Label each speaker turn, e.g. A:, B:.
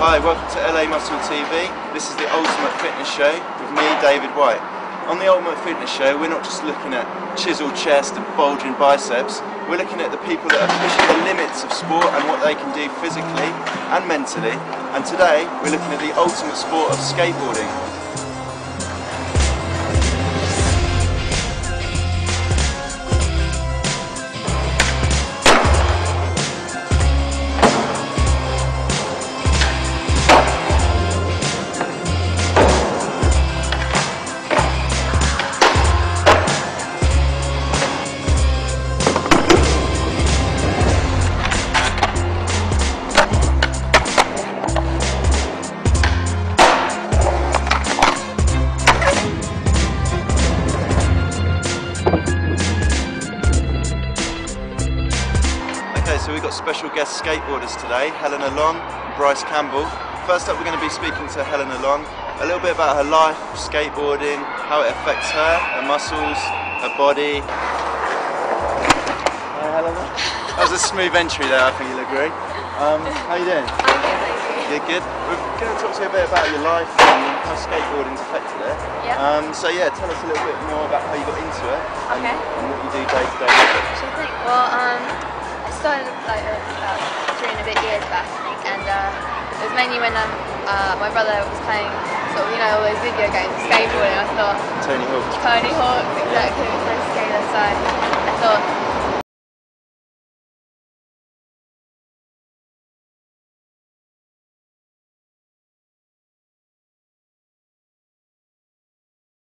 A: Hi, welcome to LA Muscle TV. This is the Ultimate Fitness Show with me, David White. On the Ultimate Fitness Show, we're not just looking at chiseled chest and bulging biceps, we're looking at the people that are pushing the limits of sport and what they can do physically and mentally. And today, we're looking at the ultimate sport of skateboarding. So we've got special guest skateboarders today, Helena Long and Bryce Campbell. First up, we're going to be speaking to Helena Long, a little bit about her life, skateboarding, how it affects her, her muscles, her body. Hi, Helena. That was a smooth entry there, I think you'll agree. Um, how you doing? You're good. We're going to talk to you a bit about your life and how skateboarding's affected it.
B: Yeah.
A: Um, so yeah, tell us a little bit more about how you got into it and,
B: Okay.
A: and what you do day to day. with it.
B: Sure thing. Well, was mainly when um, uh, my brother was playing sort of, you know, all those video games, skateboarding. I thought
A: Tony Hawk.
B: Tony Hawk, exactly, was very scalar, so I thought